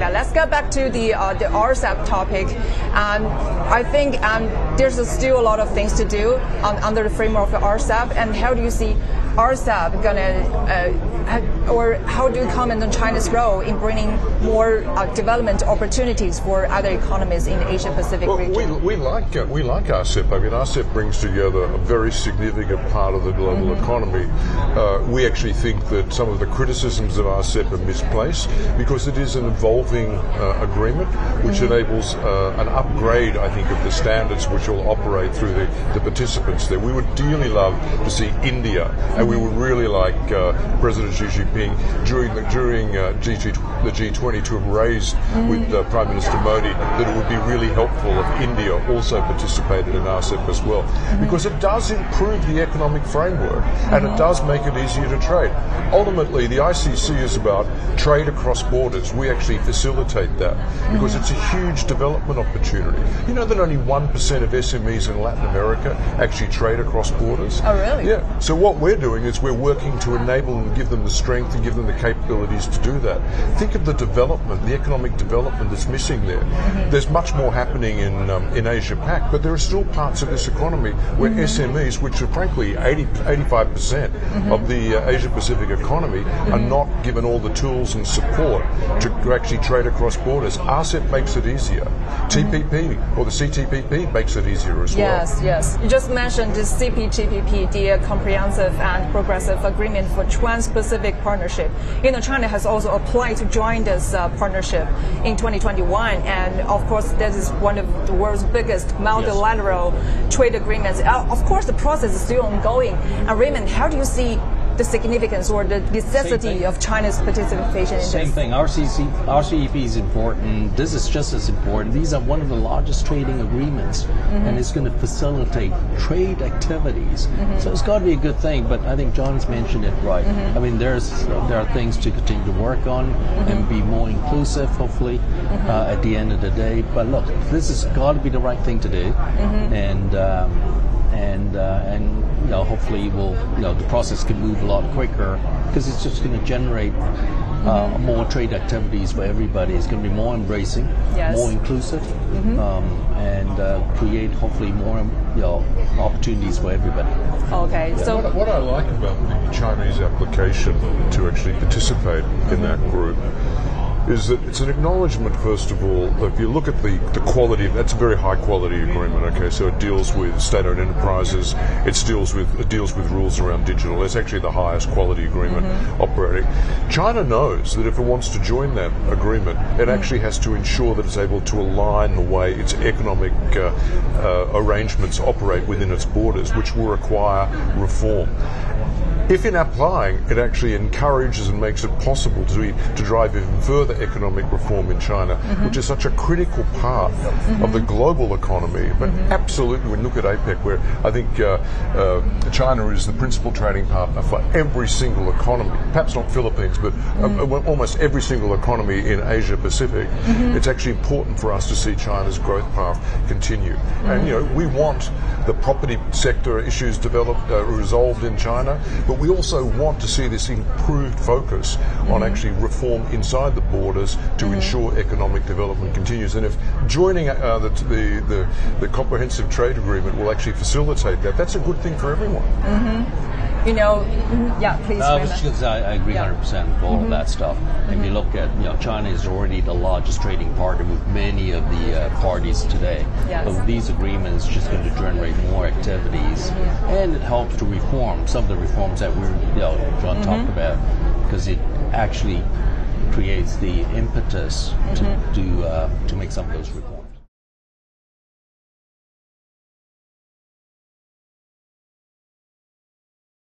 Let's get back to the uh, the RCEP topic. Um, I think um, there's still a lot of things to do on, under the framework of RCEP. And how do you see RCEP gonna, uh, or how do you comment on China's role in bringing more uh, development opportunities for other economies in the Asia Pacific well, region? We, we like uh, we like RCEP. I mean, RCEP brings together a very significant part of the global mm-hmm. economy. Uh, we actually think that some of the criticisms of RCEP are misplaced because it is an evolving uh, agreement which mm-hmm. enables uh, an upgrade, I think, of the standards which will operate through the, the participants there. We would dearly love to see India and we would really like uh, President Xi Jinping during the during uh, G2, the G20 to have raised mm. with uh, Prime Minister Modi that it would be really helpful if India also participated in RCEP as well, mm-hmm. because it does improve the economic framework mm-hmm. and it does make it easier to trade. Ultimately, the ICC is about trade across borders. We actually facilitate that because it's a huge development opportunity. You know that only one percent of SMEs in Latin America actually trade across borders. Oh, really? Yeah. So what we're doing doing is we're working to enable and give them the strength and give them the capabilities to do that. Think of the development, the economic development that's missing there. Mm-hmm. There's much more happening in um, in Asia Pac, but there are still parts of this economy where mm-hmm. SMEs, which are frankly 80, 85 percent mm-hmm. of the uh, Asia Pacific economy, are mm-hmm. not given all the tools and support to, to actually trade across borders. RCEP makes it easier. TPP or the CTPP makes it easier as yes, well. Yes, yes. You just mentioned the CPTPP, the Comprehensive and progressive agreement for Trans-Pacific Partnership. You know, China has also applied to join this uh, partnership in 2021, and of course, this is one of the world's biggest multilateral yes. trade agreements. Uh, of course, the process is still ongoing. And Raymund, how do you see the significance or the necessity of China's participation in Same this? thing. RCC, RCEP is important. This is just as important. These are one of the largest trading agreements, mm-hmm. and it's going to facilitate trade activities. Mm-hmm. So it's got to be a good thing. But I think John's mentioned it right. Mm-hmm. I mean, there's there are things to continue to work on and mm-hmm. be more inclusive, hopefully, mm-hmm. uh, at the end of the day. But look, this has got to be the right thing to do, mm-hmm. and. Um, and uh, and you know hopefully will you know the process can move a lot quicker because it's just going to generate uh, mm-hmm. more trade activities for everybody. It's going to be more embracing, yes. more inclusive, mm-hmm. um, and uh, create hopefully more you know opportunities for everybody. Okay, yeah. so what, what, I like about the Chinese application to actually participate mm-hmm. in that group is that it's an acknowledgement, first of all, that if you look at the, the quality, that's a very high quality agreement, okay, so it deals with state owned enterprises, it deals with, it deals with rules around digital. It's actually the highest quality agreement mm-hmm. operating. China knows that if it wants to join that agreement, it mm-hmm. actually has to ensure that it's able to align the way its economic uh, uh, arrangements operate within its borders, which will require reform if in applying it actually encourages and makes it possible to, to drive even further economic reform in China, mm-hmm. which is such a critical part mm-hmm. of the global economy. But mm-hmm. absolutely, when you look at APEC, where I think uh, uh, China is the principal trading partner for every single economy, perhaps not Philippines, but uh, mm. almost every single economy in Asia Pacific, mm-hmm. it's actually important for us to see China's growth path continue. And you know, we want the property sector issues developed, uh, resolved in China, but we also want to see this improved focus mm-hmm. on actually reform inside the borders to mm-hmm. ensure economic development continues. And if joining uh, the, the, the, the, comprehensive trade agreement will actually facilitate that, that's a good thing for everyone. Mm-hmm you know, yeah, please. Uh, because I, I, agree yeah. 100% with all mm-hmm. of that stuff. Mm-hmm. If you look at, you know, China is already the largest trading partner with many of the uh, parties today. Yes. But these agreements just going to generate more activities, mm-hmm. and it helps to reform some of the reforms that we, you know, John mm-hmm. talked about, because it actually creates the impetus to do uh, to make some of those reforms.